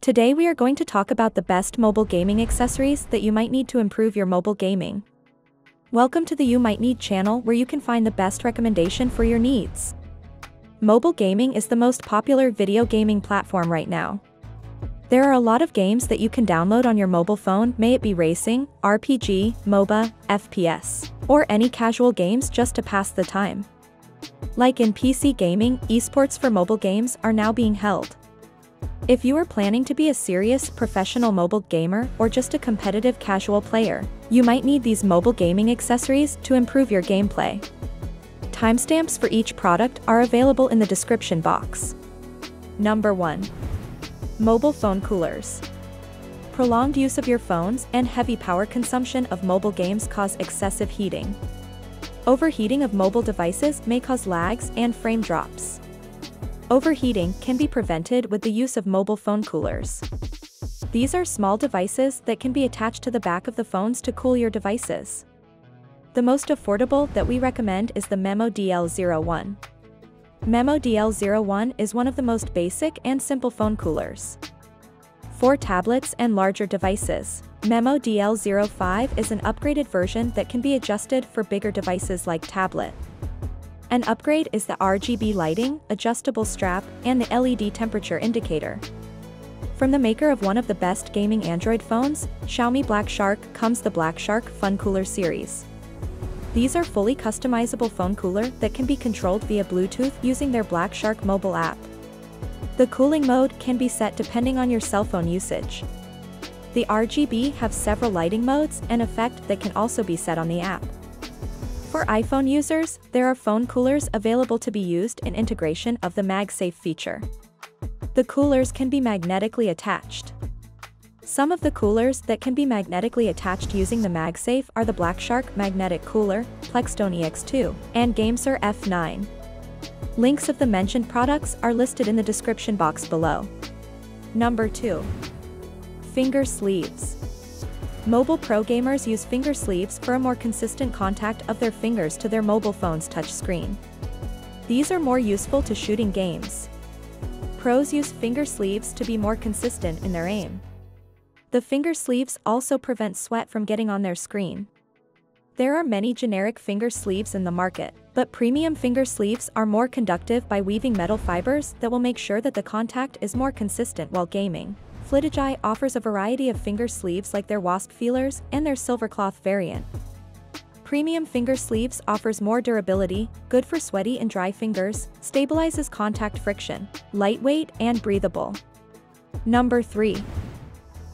Today we are going to talk about the best mobile gaming accessories that you might need to improve your mobile gaming. Welcome to the You Might Need channel where you can find the best recommendation for your needs. Mobile gaming is the most popular video gaming platform right now. There are a lot of games that you can download on your mobile phone, may it be racing, RPG, MOBA, FPS, or any casual games just to pass the time. Like in PC gaming, esports for mobile games are now being held. If you are planning to be a serious, professional mobile gamer or just a competitive casual player, you might need these mobile gaming accessories to improve your gameplay. Timestamps for each product are available in the description box. Number 1. Mobile phone coolers. Prolonged use of your phones and heavy power consumption of mobile games cause excessive heating. Overheating of mobile devices may cause lags and frame drops. Overheating can be prevented with the use of mobile phone coolers. These are small devices that can be attached to the back of the phones to cool your devices. The most affordable that we recommend is the Memo DL01. Memo DL01 is one of the most basic and simple phone coolers. For tablets and larger devices, Memo DL05 is an upgraded version that can be adjusted for bigger devices like tablet. An upgrade is the RGB lighting, adjustable strap, and the LED temperature indicator. From the maker of one of the best gaming Android phones, Xiaomi Black Shark comes the Black Shark Phone Cooler series. These are fully customizable phone cooler that can be controlled via Bluetooth using their Black Shark mobile app. The cooling mode can be set depending on your cell phone usage. The RGB have several lighting modes and effect that can also be set on the app. For iPhone users, there are phone coolers available to be used in integration of the MagSafe feature. The coolers can be magnetically attached. Some of the coolers that can be magnetically attached using the MagSafe are the Black Shark Magnetic Cooler, Plextone EX2, and GameSir F9. Links of the mentioned products are listed in the description box below. Number 2. Finger Sleeves. Mobile pro gamers use finger sleeves for a more consistent contact of their fingers to their mobile phone's touchscreen. These are more useful to shooting games. Pros use finger sleeves to be more consistent in their aim. The finger sleeves also prevent sweat from getting on their screen. There are many generic finger sleeves in the market, but premium finger sleeves are more conductive by weaving metal fibers that will make sure that the contact is more consistent while gaming. Flydigi offers a variety of finger sleeves like their wasp feelers and their silver cloth variant. Premium finger sleeves offers more durability, good for sweaty and dry fingers, stabilizes contact friction, lightweight and breathable. Number 3.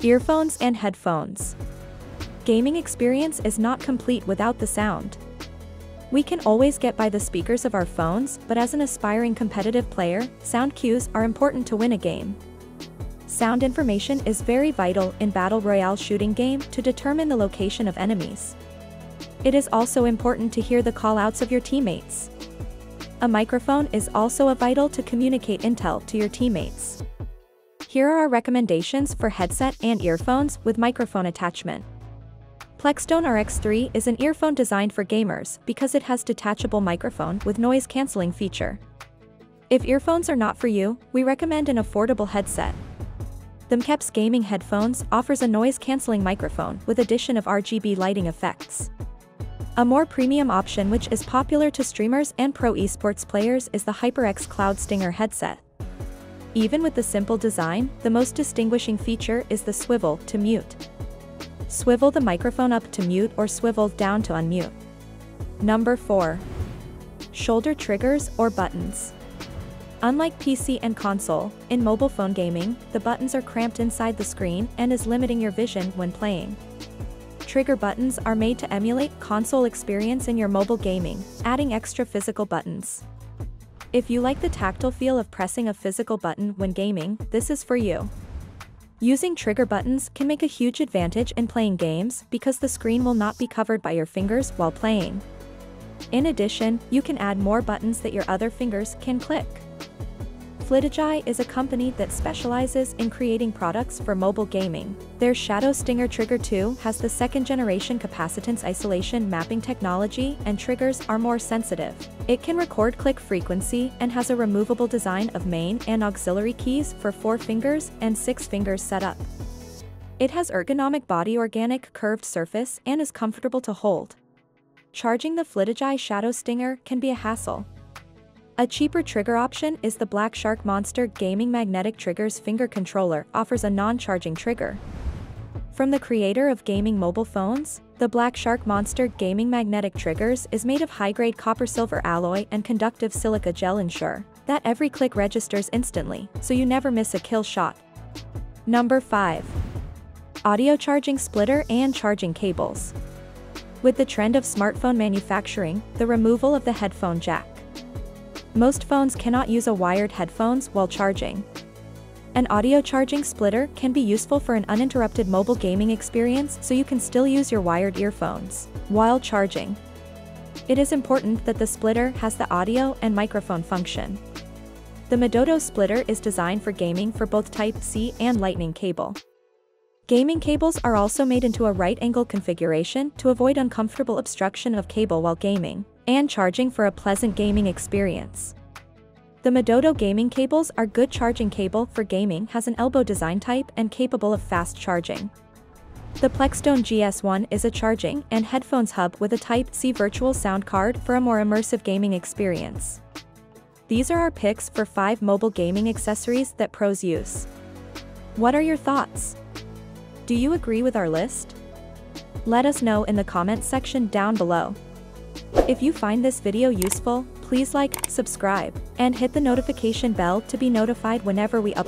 Earphones and headphones. Gaming experience is not complete without the sound. We can always get by the speakers of our phones, but as an aspiring competitive player, sound cues are important to win a game. Sound information is very vital in Battle Royale shooting game to determine the location of enemies. It is also important to hear the callouts of your teammates. A microphone is also a vital to communicate intel to your teammates. Here are our recommendations for headset and earphones with microphone attachment. Plextone RX3 is an earphone designed for gamers because it has detachable microphone with noise cancelling feature. If earphones are not for you, we recommend an affordable headset, the MKEPS gaming headphones offers a noise-canceling microphone with addition of RGB lighting effects. A more premium option which is popular to streamers and pro esports players is the HyperX Cloud Stinger headset. Even with the simple design, the most distinguishing feature is the swivel to mute. Swivel the microphone up to mute or swivel down to unmute. Number 4. Shoulder triggers or buttons. Unlike PC and console, in mobile phone gaming, the buttons are cramped inside the screen and is limiting your vision when playing. Trigger buttons are made to emulate console experience in your mobile gaming, adding extra physical buttons. If you like the tactile feel of pressing a physical button when gaming, this is for you. Using trigger buttons can make a huge advantage in playing games because the screen will not be covered by your fingers while playing. In addition, you can add more buttons that your other fingers can click. Flydigi is a company that specializes in creating products for mobile gaming. Their Shadow Stinger Trigger 2 has the second generation capacitance isolation mapping technology and triggers are more sensitive. It can record click frequency and has a removable design of main and auxiliary keys for 4 fingers and 6 fingers setup. It has ergonomic body organic curved surface and is comfortable to hold. Charging the Flydigi Shadow Stinger can be a hassle. A cheaper trigger option is the Black Shark Monster Gaming Magnetic Triggers Finger Controller offers a non-charging trigger. From the creator of gaming mobile phones, the Black Shark Monster Gaming Magnetic Triggers is made of high-grade copper-silver alloy and conductive silica gel ensure that every click registers instantly, so you never miss a kill shot. Number 5 audio charging splitter and charging cables. With the trend of smartphone manufacturing, the removal of the headphone jack. Most phones cannot use a wired headphones while charging. An audio charging splitter can be useful for an uninterrupted mobile gaming experience so you can still use your wired earphones while charging. It is important that the splitter has the audio and microphone function. The Mcdodo splitter is designed for gaming for both Type-C and Lightning cable. Gaming cables are also made into a right-angle configuration to avoid uncomfortable obstruction of cable while gaming, and charging for a pleasant gaming experience. The Mcdodo gaming cables are good charging cable for gaming has an elbow design type and capable of fast charging. The Plextone GS1 is a charging and headphones hub with a Type-C virtual sound card for a more immersive gaming experience. These are our picks for 5 mobile gaming accessories that pros use. What are your thoughts? Do you agree with our list? Let us know in the comments section down below. If you find this video useful, please like, subscribe, and hit the notification bell to be notified whenever we upload